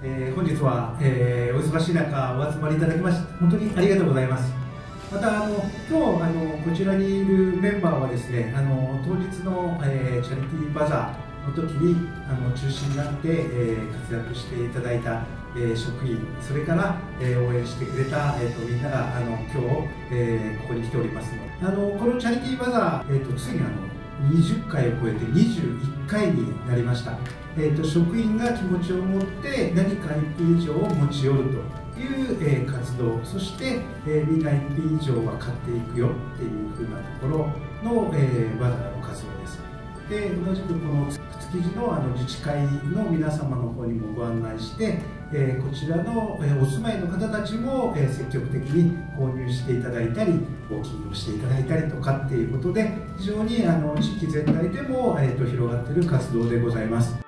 えー、本日は、えー、お忙しい中お集まりいただきまして本当にありがとうございます。またあの今日あのこちらにいるメンバーはですねあの当日の、えー、チャリティーバザーの時にあの中心になって、え、活躍していただいた、え、職員それから、え、応援してくれた、えーと、みんながあの今日、え、ここに来ておりますのであのこのチャリティーバザー、えーと、ついにあの20回を超えて21回になりました、えーと、職員が気持ちを持って何か1品以上を持ち寄るという、えー、活動。そして、えー、みんな1品以上は買っていくよっていうふうなところの、えー、バザーの活動です。で同じくこの築地のあの自治会の皆様の方にもご案内して、えー、こちらの、えー、お住まいの方たちも、えー、積極的に購入していただいたり募金をしていただいたりとかっていうことで非常にあの地域全体でも、えーと、広がっている活動でございます。